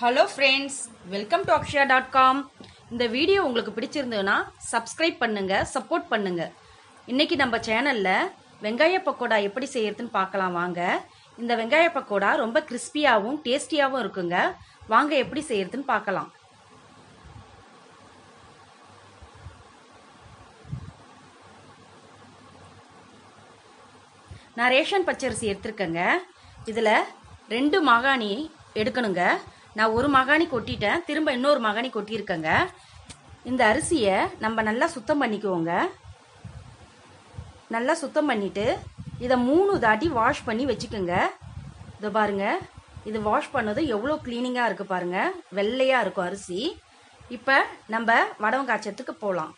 Hello friends welcome to Akshaya dot com இந்த video உங்களுக்கு பிடிச்சிருந்ததுன்னா சப்ஸ்கிரைப் பண்ணுங்க சப்போர்ட் பண்ணுங்க. இன்னைக்கு நம்ம சேனல்ல வெங்காய பக்கோடா எப்படி செய்யறதுன்னு பார்க்கலாம் வாங்க. இந்த வெங்காய பக்கோடா ரொம்ப கிறிஸ்பியாகவும் டேஸ்டியாகவும் இருக்குங்க. வாங்க எப்படி செய்யறதுன்னு பார்க்கலாம். நான் ரேஷன் பச்சரிசி எடுத்திருக்கேங்க. இதில் ரெண்டு மாகாணி எடுக்கணுங்க. நான் ஒரு மகாணி கொட்டிட்டேன். திரும்ப இன்னொரு மகாணி கொட்டியிருக்கேங்க. இந்த அரிசியை நம்ம நல்லா சுத்தம் பண்ணிக்குவோங்க நல்லா சுத்தம் பண்ணிட்டு இதை மூணு தாட்டி வாஷ் பண்ணி வச்சுக்கோங்க. இதை பாருங்க. இது வாஷ் பண்ணது எவ்வளோ க்ளீனிங்காக இருக்குது பாருங்கள் வெள்ளையாக இருக்கும் அரிசி. இப்போ நம்ம வடவங்காய்ச்சத்துக்கு போகலாம்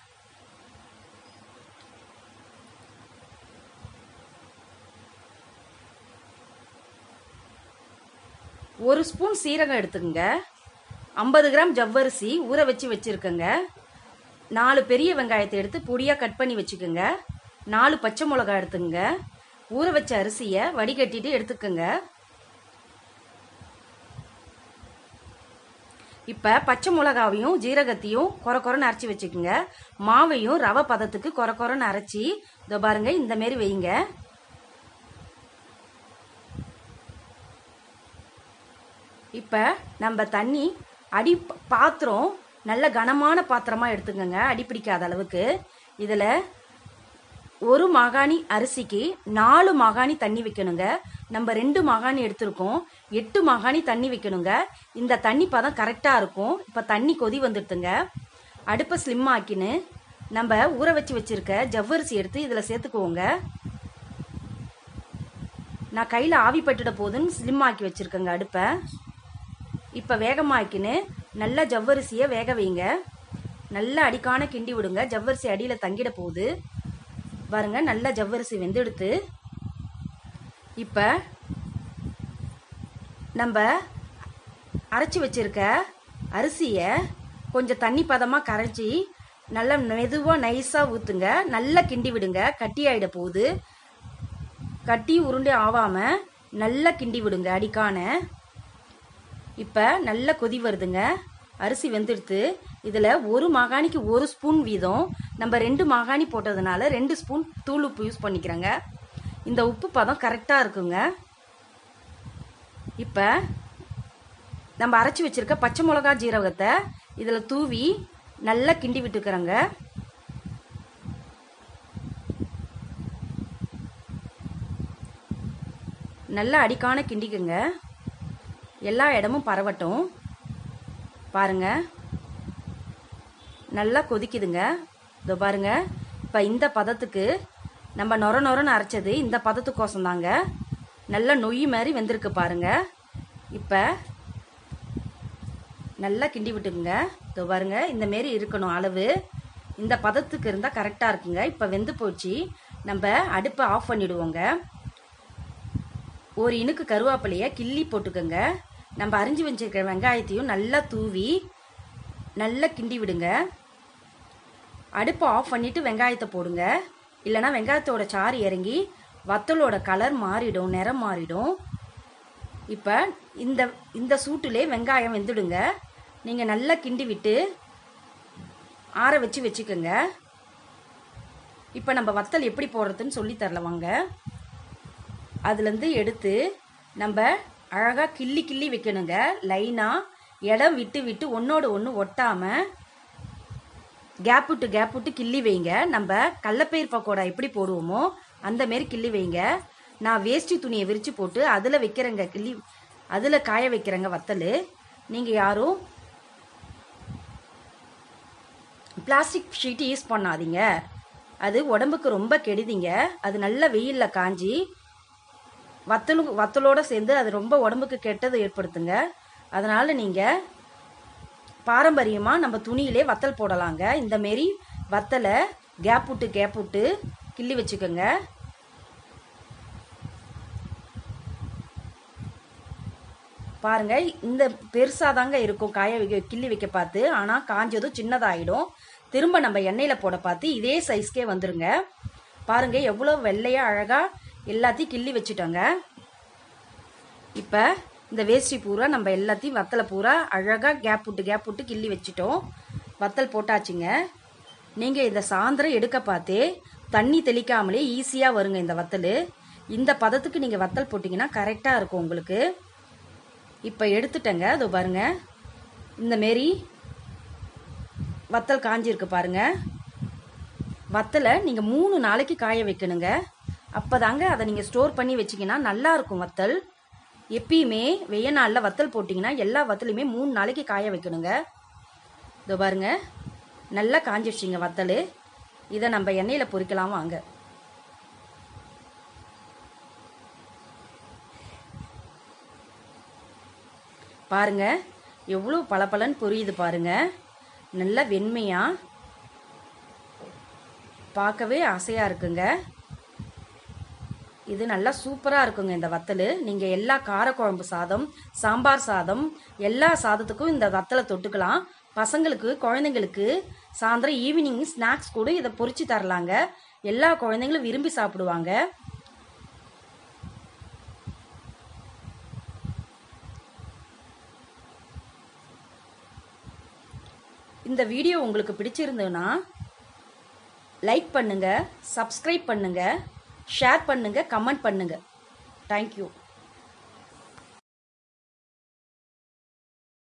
ஒரு ஸ்பூன் சீரகம் எடுத்துக்கோங்க. ஐம்பது கிராம் ஜவ்வரிசி ஊற வச்சு வச்சுருக்கேங்க. நாலு பெரிய வெங்காயத்தை எடுத்து பொடியாக கட் பண்ணி வச்சுக்கோங்க. நாலு பச்சை மிளகா எடுத்துக்கோங்க. ஊற வச்ச அரிசியை வடிகட்டிட்டு எடுத்துக்கோங்க. இப்போ பச்சை மிளகாவையும் ஜீரகத்தையும் கொர கொரன்னு அரைச்சி வச்சுக்கோங்க. மாவையும் ரவை பதத்துக்கு கொர கொரன்னு அரைச்சி இதோ பாருங்க இந்த மாரி வைங்க. இப்போ நம்ம தண்ணி அடி பாத்திரம் நல்ல கனமான பாத்திரமாக எடுத்துக்கோங்க. அடி பிடிக்காத அளவுக்கு. இதில் ஒரு மாகாணி அரிசிக்கு நாலு மாகாணி தண்ணி வைக்கணுங்க. நம்ம ரெண்டு மாகாணி எடுத்திருக்கோம். எட்டு மாகாணி தண்ணி வைக்கணுங்க. இந்த தண்ணி பதம் கரெக்டாக இருக்கும். இப்போ தண்ணி கொதி வந்துடுதுங்க. அடுப்பை ஸ்லிம் ஆக்கின்னு நம்ம ஊற வச்சு வச்சுருக்க ஜவ்வரிசி எடுத்து இதில் சேர்த்துக்குவோங்க. நான் கையில் ஆவி பட்டுட போதுன்னு ஸ்லிம் ஆக்கி வச்சுருக்கேங்க அடுப்பை. இப்போ வேகமாக்கின்னு நல்லா ஜவ்வரிசியை வேக வைங்க. நல்லா அடிக்கான கிண்டி விடுங்க. ஜவ்வரிசி அடியில் தங்கிட போகுது. பாருங்க நல்லா ஜவ்வரிசி வெந்தெடுத்து. இப்போ நம்ம அரைச்சி வச்சிருக்க அரிசியை கொஞ்சம் தண்ணி பதமாக கரைச்சி நல்லா மெதுவாக நைஸாக ஊற்றுங்க நல்லா கிண்டி விடுங்க. கட்டி ஆகிட போகுது. கட்டி உருண்டை ஆவாமல் நல்லா கிண்டி விடுங்க. அடிக்கான இப்போ நல்ல கொதி வருதுங்க. அரிசி வெந்துடுத்து. இதில் ஒரு மாகாணிக்கு ஒரு ஸ்பூன் வீதம். நம்ம ரெண்டு மாகாணி போட்டதுனால ரெண்டு ஸ்பூன் தூள் உப்பு யூஸ் பண்ணிக்கிறேங்க. இந்த உப்பு பதம் கரெக்டாக இருக்குங்க. இப்போ நம்ம அரைச்சி வச்சிருக்க பச்சை மிளகா ஜீரகத்தை இதில் தூவி நல்லா கிண்டி விட்டுக்கிறேங்க. நல்லா அடிக்கான கிண்டிக்குங்க. எல்லா இடமும் பரவட்டும். பாருங்க. நல்லா கொதிக்குதுங்க. இதோ பாருங்க. இப்போ இந்த பதத்துக்கு நம்ம நொர நொரன்னு அரைச்சது இந்த பதத்துக்கோசம் தாங்க நல்லா நொய் மாதிரி வெந்திருக்கு பாருங்க. இப்போ நல்லா கிண்டி விட்டுக்குங்க. இதோ பாருங்க. இந்த மாரி இருக்கணும் அளவு. இந்த பதத்துக்கு இருந்தால் கரெக்டாக இருக்குங்க. இப்போ வெந்து போச்சு. நம்ம அடுப்பை ஆஃப் பண்ணிவிடுவோங்க ஒரு இனுக்கு கருவேப்பிலையை கிள்ளி போட்டுக்கோங்க. நம்ம அரிஞ்சு வச்சிருக்கிற வெங்காயத்தையும் நல்லா தூவி நல்லா கிண்டி விடுங்க. அடுப்பை ஆஃப் பண்ணிவிட்டு வெங்காயத்தை போடுங்க. இல்லைனா வெங்காயத்தோட சாறு இறங்கி வத்தலோட கலர் மாறிடும் நிறம் மாறிடும். இப்போ இந்த இந்த சூட்டிலே வெங்காயம் வெந்துடுங்க. நீங்கள் நல்லா கிண்டி விட்டு ஆற வச்சு வச்சுக்கோங்க. இப்போ நம்ம வத்தல் எப்படி போடுறதுன்னு சொல்லி தரல வாங்க. அதுலேருந்து எடுத்து நம்ம அழகாக கிள்ளி கிள்ளி வைக்கணுங்க. லைனாக இடம் விட்டு விட்டு ஒன்றோடு ஒன்று ஒட்டாமல் கேப் விட்டு கேப் விட்டு கிள்ளி வைங்க. நம்ம கடலப்பயிர் பக்கோடா எப்படி போடுவோமோ அந்த மாரி கிள்ளி வைங்க. நான் வேஷ்டி துணியை விரித்து போட்டு அதில் வைக்கிறேங்க கிள்ளி அதில் காய வைக்கிறேங்க வத்தல். நீங்கள் யாரும் பிளாஸ்டிக் ஷீட் யூஸ் பண்ணாதீங்க. அது உடம்புக்கு ரொம்ப கெடுதிங்க. அது நல்ல வெயிலில் காஞ்சி வத்தலும் வத்தலோடு சேர்ந்து அது ரொம்ப உடம்புக்கு கெட்டது ஏற்படுத்துங்க. அதனால் நீங்கள் பாரம்பரியமாக நம்ம துணியிலே வத்தல் போடலாங்க. இந்த மாரி வத்தலை கேப் விட்டு கேப் விட்டு கிள்ளி வச்சுக்கோங்க. பாருங்க இந்த பெருசாக தாங்க இருக்கும் காய வைக்க கிள்ளி வைக்க பார்த்து. ஆனால் காஞ்சதும் சின்னதாகிடும் திரும்ப நம்ம எண்ணெயில் போட பார்த்து இதே சைஸ்க்கே வந்துருங்க. பாருங்க எவ்வளோ வெள்ளையாக அழகாக எல்லாத்தையும் கிள்ளி வச்சுட்டோங்க. இப்போ இந்த வேஷ்டி பூரா நம்ம எல்லாத்தையும் வத்தலை பூரா அழகாக கேப் விட்டு கேப் விட்டு கிள்ளி வச்சுட்டோம். வத்தல் போட்டாச்சுங்க. நீங்கள் இந்த சாயந்தரம் எடுக்க பார்த்தே தண்ணி தெளிக்காமலே ஈஸியாக வருங்க இந்த வத்தல். இந்த பதத்துக்கு நீங்கள் வத்தல் போட்டிங்கன்னா கரெக்டாக இருக்கும் உங்களுக்கு. இப்போ எடுத்துட்டேங்க அது பாருங்க. இந்த மாரி வத்தல் காஞ்சிருக்கு பாருங்கள் வத்தலை நீங்கள் மூணு நாளைக்கு காய வைக்கணுங்க. அப்போதாங்க அதை நீங்கள் ஸ்டோர் பண்ணி வச்சிங்கன்னா நல்லா இருக்கும் வத்தல். எப்பயுமே வெய்ய நாளில் வத்தல் போட்டிங்கன்னா எல்லா வத்தலையுமே மூணு நாளைக்கு காய வைக்கணுங்க. இதோ பாருங்க நல்லா காஞ்சிடுச்சிங்க வத்தல். இதை நம்ம எண்ணெயில் பொறிக்கலாம் வாங்க. பாருங்க எவ்வளோ பளபளன்னு பொரியுது பாருங்க. நல்லா வெண்மையாக பார்க்கவே ஆசையாக இருக்குங்க. இது நல்லா சூப்பராக இருக்குங்க இந்த வத்தல். நீங்கள் எல்லா காரக்குழம்பு சாதம் சாம்பார் சாதம் எல்லா சாதத்துக்கும் இந்த வத்தலை தொட்டுக்கலாம். பசங்களுக்கு குழந்தைங்களுக்கு சாயந்தரம் ஈவினிங் ஸ்நாக்ஸ் கூட இதை பொறிச்சு தரலாங்க. எல்லா குழந்தைங்களும் விரும்பி சாப்பிடுவாங்க. இந்த வீடியோ உங்களுக்கு பிடிச்சிருந்ததுன்னா லைக் பண்ணுங்க சப்ஸ்கிரைப் பண்ணுங்க. ஷேர் பண்ணுங்கள் கமெண்ட் பண்ணுங்கள் தேங்க்யூ